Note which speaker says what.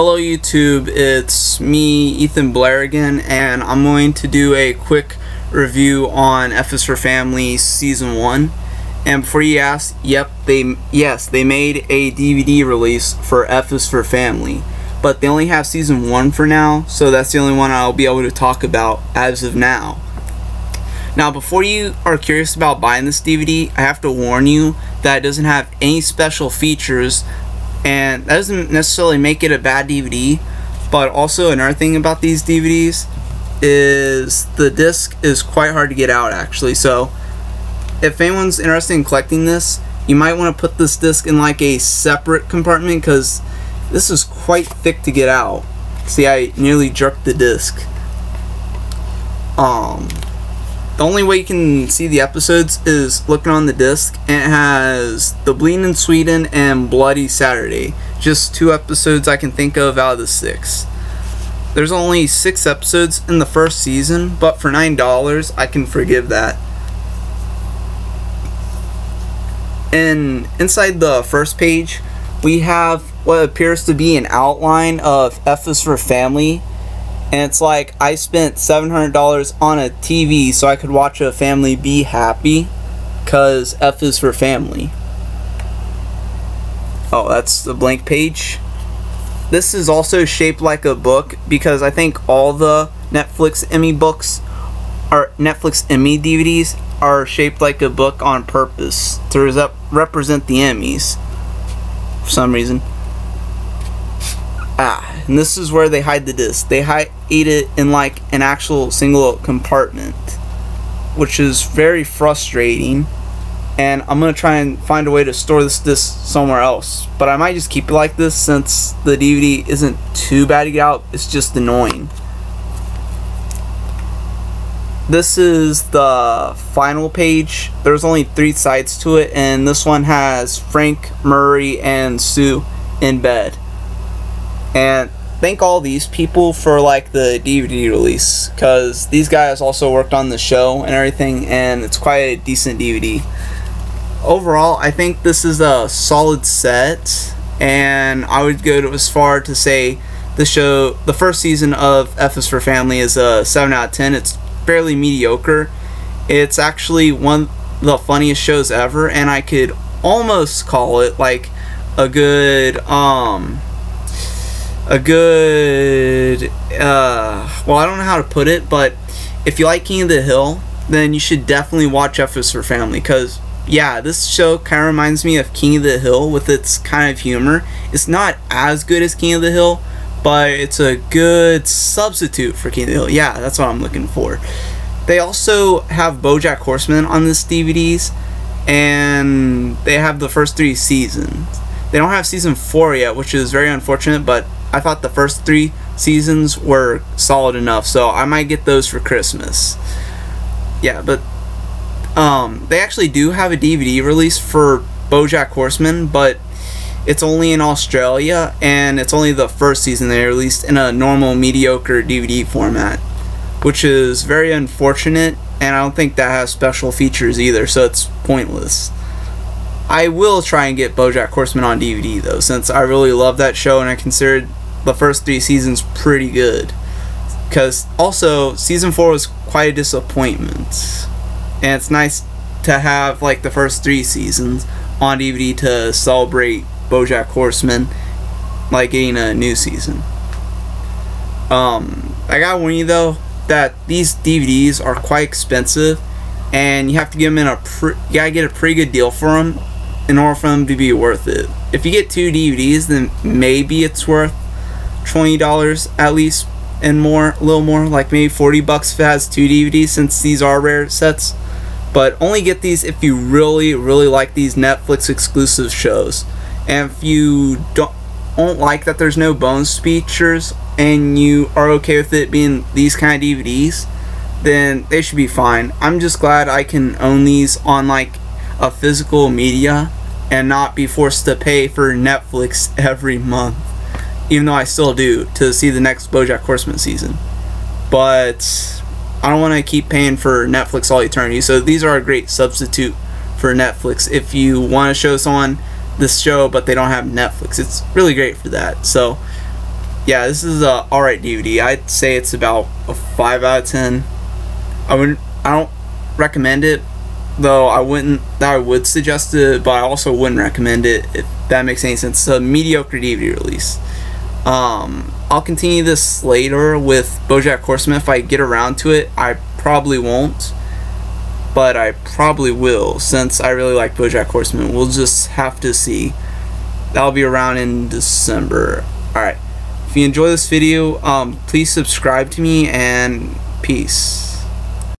Speaker 1: Hello YouTube, it's me Ethan Blair again and I'm going to do a quick review on F is for Family Season 1 and before you ask, yep, they yes, they made a DVD release for F is for Family. But they only have Season 1 for now so that's the only one I'll be able to talk about as of now. Now before you are curious about buying this DVD, I have to warn you that it doesn't have any special features and that doesn't necessarily make it a bad DVD but also another thing about these DVDs is the disc is quite hard to get out actually. So if anyone's interested in collecting this you might want to put this disc in like a separate compartment because this is quite thick to get out. See I nearly jerked the disc. Um the only way you can see the episodes is looking on the disc, and it has The Bleeding in Sweden and Bloody Saturday. Just two episodes I can think of out of the six. There's only six episodes in the first season, but for $9, I can forgive that. And inside the first page, we have what appears to be an outline of F is for Family and it's like I spent $700 on a TV so I could watch a family be happy because F is for family. Oh, that's the blank page. This is also shaped like a book because I think all the Netflix Emmy books or Netflix Emmy DVDs are shaped like a book on purpose to represent the Emmys for some reason. Ah, and this is where they hide the disc. They hide it in like an actual single compartment, which is very frustrating. And I'm gonna try and find a way to store this disc somewhere else. But I might just keep it like this since the DVD isn't too bad to get out. It's just annoying. This is the final page. There's only three sides to it, and this one has Frank, Murray, and Sue in bed. And thank all these people for like the DVD release because these guys also worked on the show and everything and it's quite a decent DVD. Overall, I think this is a solid set and I would go to as far to say the show, the first season of F is for Family is a 7 out of 10. It's fairly mediocre. It's actually one of the funniest shows ever and I could almost call it like a good um a good uh, well I don't know how to put it but if you like King of the Hill then you should definitely watch F is for Family because yeah this show kind of reminds me of King of the Hill with its kind of humor. It's not as good as King of the Hill but it's a good substitute for King of the Hill. Yeah that's what I'm looking for. They also have Bojack Horseman on this DVDs and they have the first three seasons. They don't have season four yet which is very unfortunate but I thought the first three seasons were solid enough, so I might get those for Christmas. Yeah, but um, they actually do have a DVD release for BoJack Horseman, but it's only in Australia, and it's only the first season they released in a normal mediocre DVD format, which is very unfortunate, and I don't think that has special features either, so it's pointless. I will try and get BoJack Horseman on DVD though, since I really love that show and I considered the first three seasons pretty good. Because also, season four was quite a disappointment. And it's nice to have like the first three seasons on DVD to celebrate Bojack Horseman, like getting a new season. Um, I gotta warn you though that these DVDs are quite expensive, and you have to get them in a you gotta get a pretty good deal for them in order for them to be worth it. If you get two DVDs, then maybe it's worth $20 at least and more, a little more, like maybe 40 bucks if it has two DVDs since these are rare sets. But only get these if you really, really like these Netflix exclusive shows. And if you don't, don't like that there's no bonus features and you are okay with it being these kind of DVDs, then they should be fine. I'm just glad I can own these on like a physical media and not be forced to pay for Netflix every month even though I still do, to see the next BoJack Horseman season. But I don't want to keep paying for Netflix all eternity. So these are a great substitute for Netflix if you want to show someone this show but they don't have Netflix. It's really great for that. So yeah, this is a alright DVD. I'd say it's about a five out of ten. I wouldn't. I don't recommend it, though. I wouldn't. I would suggest it, but I also wouldn't recommend it if that makes any sense. It's a mediocre DVD release. Um, I'll continue this later with BoJack Horseman if I get around to it. I probably won't, but I probably will since I really like BoJack Horseman. We'll just have to see. That'll be around in December. All right. If you enjoy this video, um, please subscribe to me and peace.